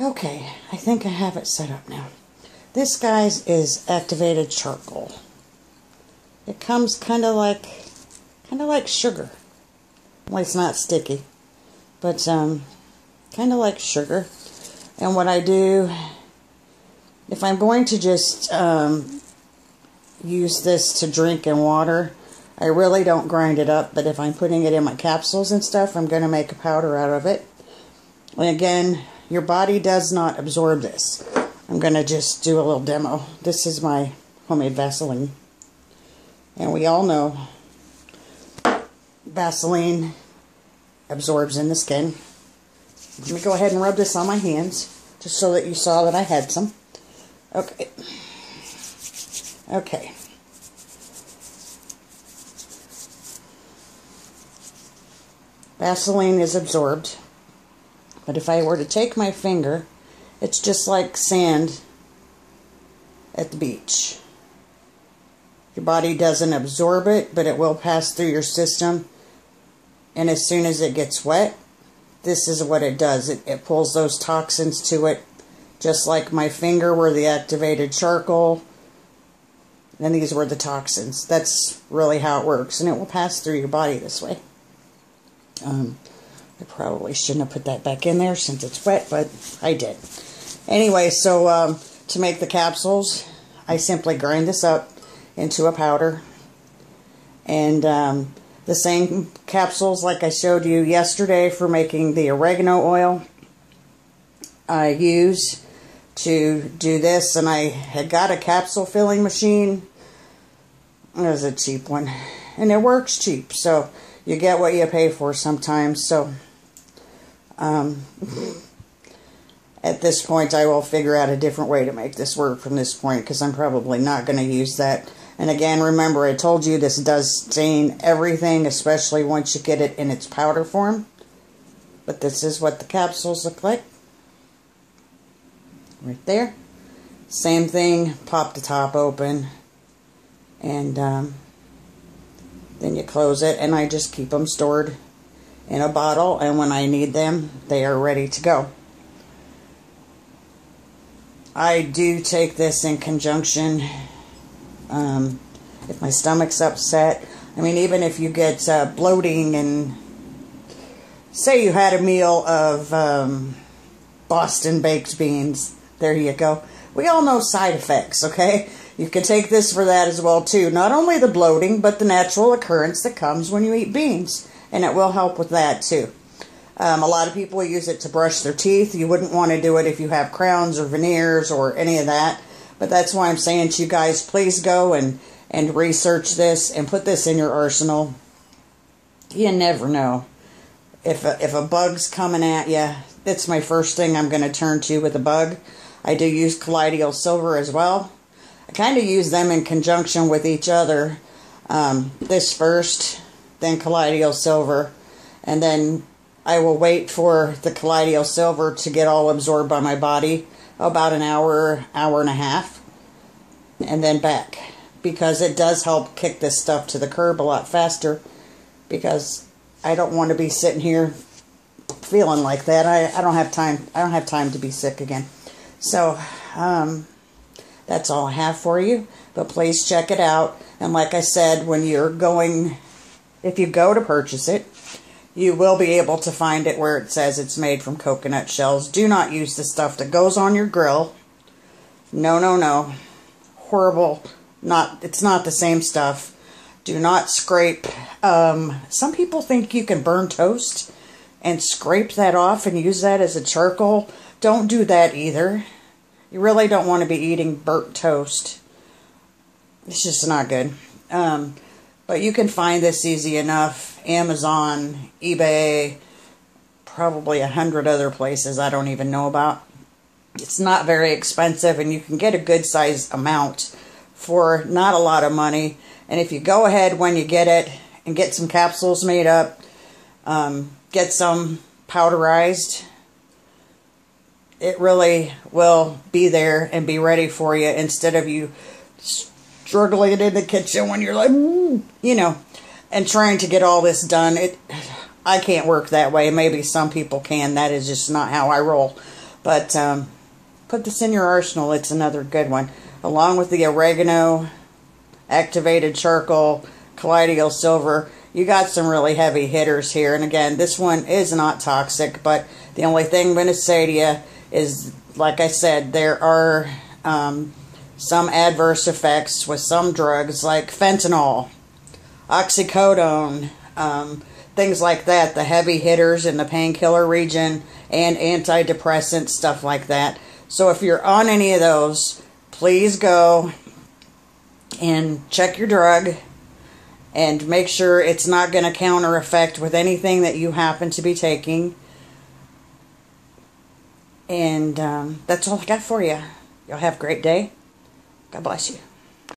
Okay, I think I have it set up now. This guy's is activated charcoal. It comes kind of like, kind of like sugar. Well, it's not sticky, but um, kind of like sugar. And what I do, if I'm going to just um, use this to drink in water, I really don't grind it up, but if I'm putting it in my capsules and stuff, I'm going to make a powder out of it. And again, your body does not absorb this. I'm going to just do a little demo. This is my homemade Vaseline. And we all know Vaseline absorbs in the skin. Let me go ahead and rub this on my hands, just so that you saw that I had some. Okay. Okay. Vaseline is absorbed. But if I were to take my finger, it's just like sand at the beach. Your body doesn't absorb it, but it will pass through your system. And as soon as it gets wet, this is what it does. It, it pulls those toxins to it, just like my finger were the activated charcoal. And these were the toxins. That's really how it works. And it will pass through your body this way. Um, I probably shouldn't have put that back in there since it's wet, but I did. Anyway, so um, to make the capsules, I simply grind this up into a powder. And um, the same capsules like I showed you yesterday for making the oregano oil, I use to do this. And I had got a capsule filling machine. It was a cheap one. And it works cheap, so you get what you pay for sometimes. So um, at this point, I will figure out a different way to make this work from this point because I'm probably not going to use that. And again, remember, I told you this does stain everything, especially once you get it in its powder form. But this is what the capsules look like. Right there. Same thing, pop the top open. And um, then you close it, and I just keep them stored in a bottle, and when I need them, they are ready to go. I do take this in conjunction um, if my stomach's upset. I mean, even if you get uh, bloating and say you had a meal of um, Boston baked beans, there you go. We all know side effects, okay? You can take this for that as well too. Not only the bloating, but the natural occurrence that comes when you eat beans, and it will help with that too. Um, a lot of people use it to brush their teeth. You wouldn't want to do it if you have crowns or veneers or any of that. But that's why I'm saying to you guys, please go and, and research this and put this in your arsenal. You never know. If a, if a bug's coming at you, that's my first thing I'm going to turn to with a bug. I do use colloidal silver as well. I kind of use them in conjunction with each other. Um, this first, then colloidal silver, and then I will wait for the colloidal silver to get all absorbed by my body about an hour, hour and a half, and then back because it does help kick this stuff to the curb a lot faster because I don't want to be sitting here feeling like that. I, I don't have time. I don't have time to be sick again. So, um, that's all I have for you. But please check it out. And like I said, when you're going, if you go to purchase it, you will be able to find it where it says it's made from coconut shells. Do not use the stuff that goes on your grill. No, no, no. Horrible. Not. It's not the same stuff. Do not scrape. Um, some people think you can burn toast and scrape that off and use that as a charcoal. Don't do that either. You really don't want to be eating burnt toast. It's just not good. Um, but you can find this easy enough. Amazon, eBay, probably a hundred other places I don't even know about. It's not very expensive and you can get a good size amount for not a lot of money. And if you go ahead when you get it and get some capsules made up, um, get some powderized, it really will be there and be ready for you instead of you struggling in the kitchen when you're like, you know, and trying to get all this done. It, I can't work that way. Maybe some people can. That is just not how I roll. But um, put this in your arsenal. It's another good one. Along with the oregano, activated charcoal, colloidal silver, you got some really heavy hitters here. And again, this one is not toxic, but the only thing I'm is, like I said, there are um, some adverse effects with some drugs like fentanyl, oxycodone, um, things like that, the heavy hitters in the painkiller region, and antidepressants, stuff like that. So if you're on any of those, please go and check your drug and make sure it's not going to counter effect with anything that you happen to be taking. And um, that's all I got for you. Y'all have a great day. God bless you.